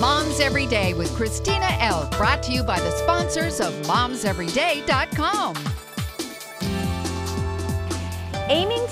Moms Every Day with Christina L. Brought to you by the sponsors of MomsEveryday.com.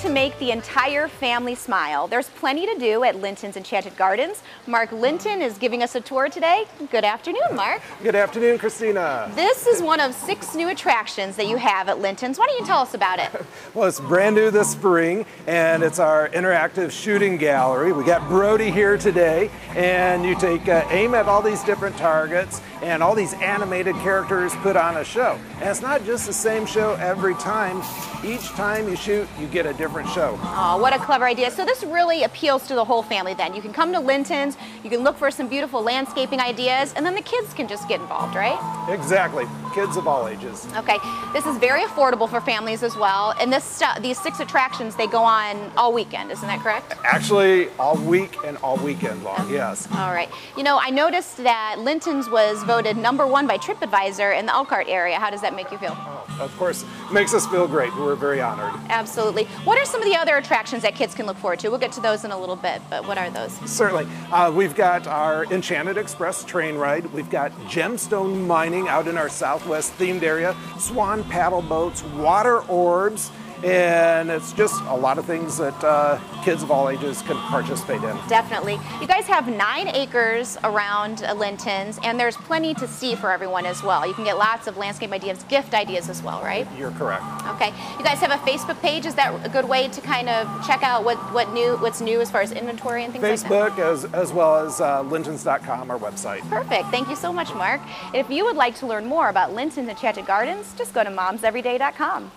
to make the entire family smile. There's plenty to do at Linton's Enchanted Gardens. Mark Linton is giving us a tour today. Good afternoon, Mark. Good afternoon, Christina. This is one of six new attractions that you have at Linton's. Why don't you tell us about it? Well, it's brand new this spring, and it's our interactive shooting gallery. We got Brody here today, and you take uh, aim at all these different targets, and all these animated characters put on a show. And it's not just the same show every time. Each time you shoot, you get a different show. Oh, what a clever idea. So this really appeals to the whole family then. You can come to Linton's, you can look for some beautiful landscaping ideas, and then the kids can just get involved, right? Exactly. Kids of all ages. Okay, this is very affordable for families as well. And this these six attractions, they go on all weekend, isn't that correct? Actually, all week and all weekend long, yes. All right. You know, I noticed that Linton's was voted number one by TripAdvisor in the Elkhart area. How does that make you feel? Of course, makes us feel great. We're very honored. Absolutely. What are some of the other attractions that kids can look forward to? We'll get to those in a little bit, but what are those? Certainly. Uh, we've got our Enchanted Express train ride. We've got gemstone mining out in our southwest themed area, swan paddle boats, water orbs, and it's just a lot of things that uh, kids of all ages can participate in. Definitely. You guys have nine acres around Linton's, and there's plenty to see for everyone as well. You can get lots of landscape ideas, gift ideas as well, right? You're correct. Okay. You guys have a Facebook page. Is that a good way to kind of check out what, what new what's new as far as inventory and things like that? Facebook as, as well as uh, lintons.com, our website. Perfect. Thank you so much, Mark. If you would like to learn more about Linton's Enchanted Gardens, just go to momseveryday.com.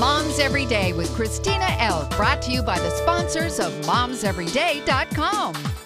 Moms Every Day with Christina L. Brought to you by the sponsors of MomsEveryday.com.